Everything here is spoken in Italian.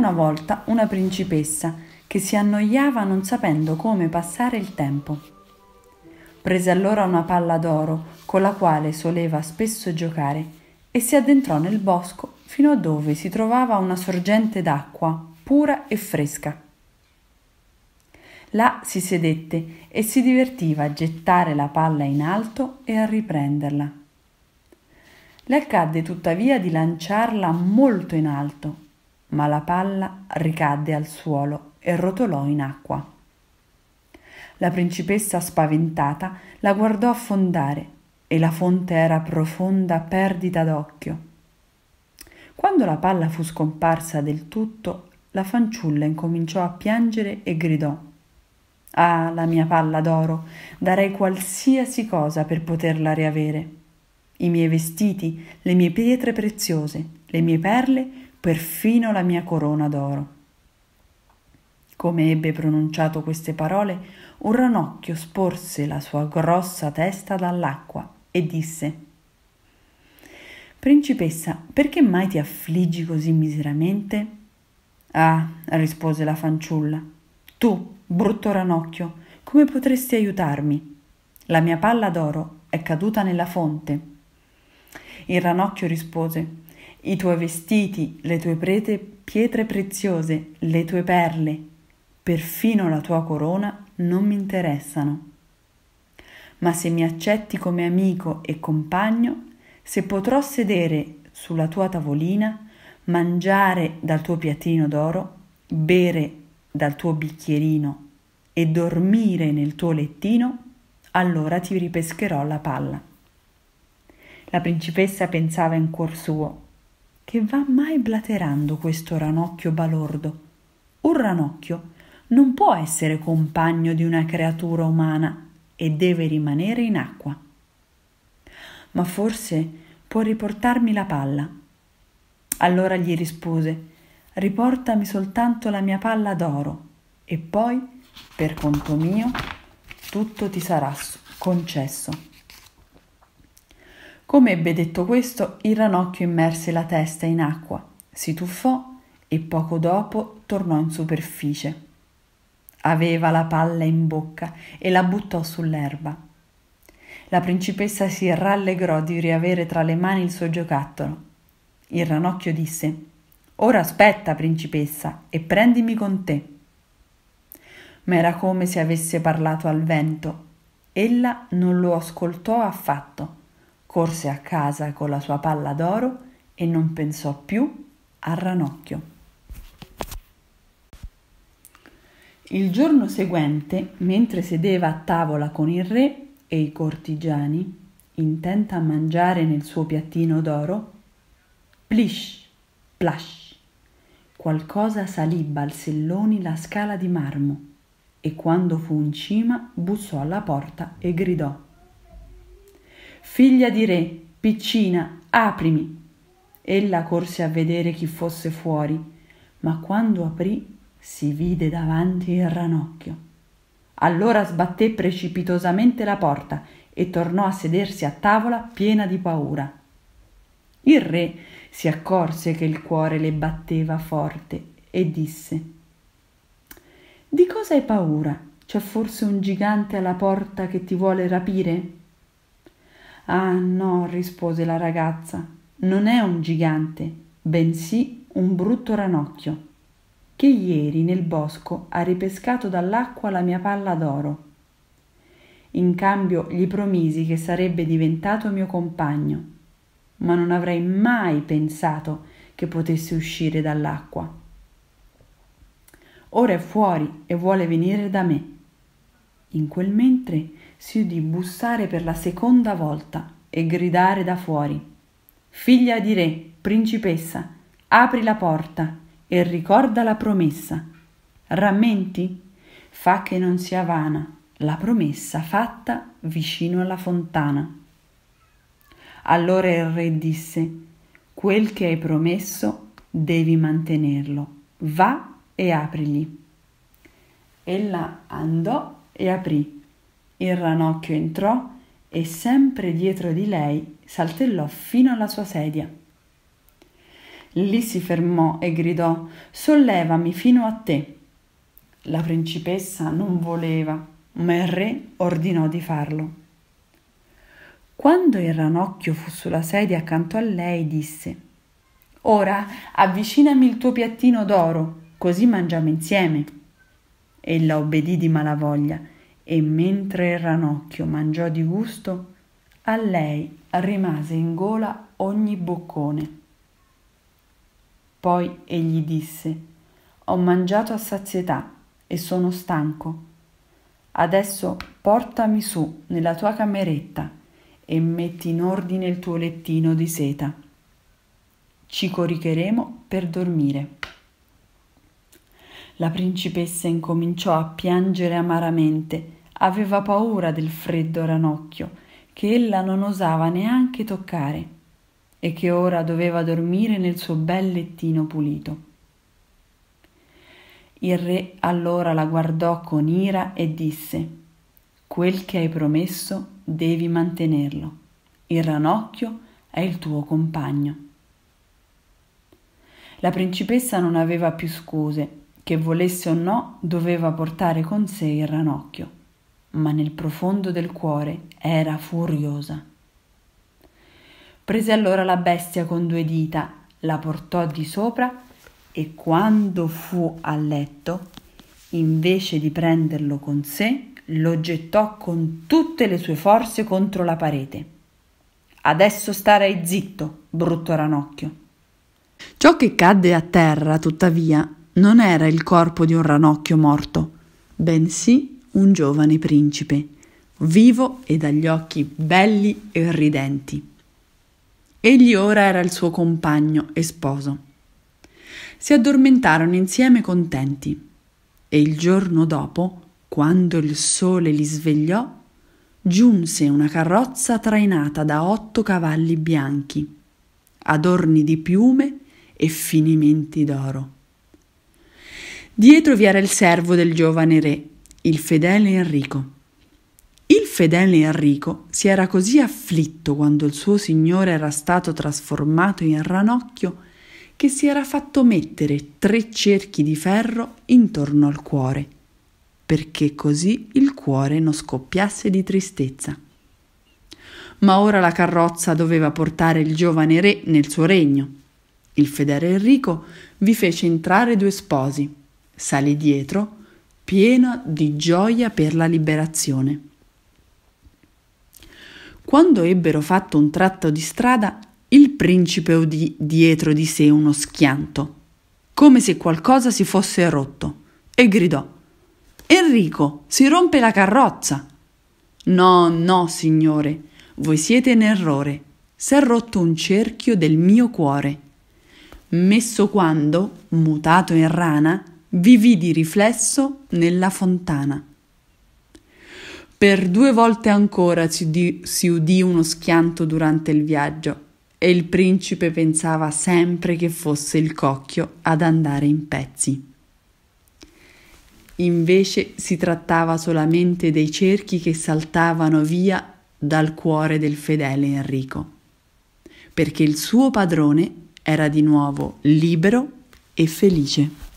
una volta una principessa che si annoiava non sapendo come passare il tempo. Prese allora una palla d'oro con la quale soleva spesso giocare e si addentrò nel bosco fino a dove si trovava una sorgente d'acqua pura e fresca. Là si sedette e si divertiva a gettare la palla in alto e a riprenderla. Le accadde tuttavia di lanciarla molto in alto, ma la palla ricadde al suolo e rotolò in acqua. La principessa spaventata la guardò affondare e la fonte era profonda perdita d'occhio. Quando la palla fu scomparsa del tutto, la fanciulla incominciò a piangere e gridò Ah, la mia palla d'oro, darei qualsiasi cosa per poterla riavere. I miei vestiti, le mie pietre preziose, le mie perle, perfino la mia corona d'oro. Come ebbe pronunciato queste parole, un ranocchio sporse la sua grossa testa dall'acqua e disse Principessa, perché mai ti affliggi così miseramente? Ah, rispose la fanciulla, tu, brutto ranocchio, come potresti aiutarmi? La mia palla d'oro è caduta nella fonte. Il ranocchio rispose I tuoi vestiti, le tue prete, pietre preziose, le tue perle, perfino la tua corona non mi interessano. Ma se mi accetti come amico e compagno, se potrò sedere sulla tua tavolina, mangiare dal tuo piattino d'oro, bere dal tuo bicchierino e dormire nel tuo lettino, allora ti ripescherò la palla. La principessa pensava in cuor suo, che va mai blaterando questo ranocchio balordo? Un ranocchio non può essere compagno di una creatura umana e deve rimanere in acqua. Ma forse può riportarmi la palla. Allora gli rispose, riportami soltanto la mia palla d'oro e poi, per conto mio, tutto ti sarà concesso. Come ebbe detto questo, il ranocchio immerse la testa in acqua, si tuffò e poco dopo tornò in superficie. Aveva la palla in bocca e la buttò sull'erba. La principessa si rallegrò di riavere tra le mani il suo giocattolo. Il ranocchio disse Ora aspetta, principessa, e prendimi con te. Ma era come se avesse parlato al vento. Ella non lo ascoltò affatto. Corse a casa con la sua palla d'oro e non pensò più al ranocchio. Il giorno seguente, mentre sedeva a tavola con il re e i cortigiani, intenta a mangiare nel suo piattino d'oro, plish, plash, qualcosa salì balselloni la scala di marmo e quando fu in cima bussò alla porta e gridò Figlia di re, piccina, aprimi. Ella corse a vedere chi fosse fuori, ma quando aprì si vide davanti il ranocchio. Allora sbatté precipitosamente la porta e tornò a sedersi a tavola piena di paura. Il re si accorse che il cuore le batteva forte e disse Di cosa hai paura? C'è forse un gigante alla porta che ti vuole rapire? Ah no, rispose la ragazza, non è un gigante, bensì un brutto ranocchio che ieri nel bosco ha ripescato dall'acqua la mia palla d'oro. In cambio gli promisi che sarebbe diventato mio compagno, ma non avrei mai pensato che potesse uscire dall'acqua. Ora è fuori e vuole venire da me. In quel mentre si udì bussare per la seconda volta e gridare da fuori. Figlia di re, principessa, apri la porta e ricorda la promessa. Rammenti? Fa che non sia vana la promessa fatta vicino alla fontana. Allora il re disse, quel che hai promesso devi mantenerlo. Va e aprigli. Ella andò e aprì. Il ranocchio entrò e sempre dietro di lei saltellò fino alla sua sedia. Lì si fermò e gridò Sollevami fino a te. La principessa non voleva, ma il re ordinò di farlo. Quando il ranocchio fu sulla sedia accanto a lei, disse Ora avvicinami il tuo piattino d'oro, così mangiamo insieme. Ella obbedì di malavoglia e mentre il ranocchio mangiò di gusto, a lei rimase in gola ogni boccone. Poi egli disse Ho mangiato a sazietà e sono stanco. Adesso portami su nella tua cameretta e metti in ordine il tuo lettino di seta. Ci coricheremo per dormire. La principessa incominciò a piangere amaramente, aveva paura del freddo ranocchio, che ella non osava neanche toccare e che ora doveva dormire nel suo bel lettino pulito. Il re allora la guardò con ira e disse Quel che hai promesso devi mantenerlo. Il ranocchio è il tuo compagno. La principessa non aveva più scuse, che volesse o no doveva portare con sé il ranocchio, ma nel profondo del cuore era furiosa. Prese allora la bestia con due dita, la portò di sopra e quando fu a letto, invece di prenderlo con sé, lo gettò con tutte le sue forze contro la parete. Adesso starai zitto, brutto ranocchio. Ciò che cadde a terra, tuttavia, non era il corpo di un ranocchio morto, bensì un giovane principe, vivo e dagli occhi belli e ridenti. Egli ora era il suo compagno e sposo. Si addormentarono insieme contenti e il giorno dopo, quando il sole li svegliò, giunse una carrozza trainata da otto cavalli bianchi, adorni di piume e finimenti d'oro. Dietro vi era il servo del giovane re, il fedele Enrico fedele Enrico si era così afflitto quando il suo signore era stato trasformato in ranocchio che si era fatto mettere tre cerchi di ferro intorno al cuore, perché così il cuore non scoppiasse di tristezza. Ma ora la carrozza doveva portare il giovane re nel suo regno. Il fedele Enrico vi fece entrare due sposi, salì dietro, pieno di gioia per la liberazione. Quando ebbero fatto un tratto di strada, il principe udì dietro di sé uno schianto, come se qualcosa si fosse rotto, e gridò Enrico, si rompe la carrozza. No, no, signore, voi siete in errore. S'è rotto un cerchio del mio cuore. Messo quando, mutato in rana, vi vidi riflesso nella fontana. Per due volte ancora si udì, si udì uno schianto durante il viaggio e il principe pensava sempre che fosse il cocchio ad andare in pezzi. Invece si trattava solamente dei cerchi che saltavano via dal cuore del fedele Enrico, perché il suo padrone era di nuovo libero e felice.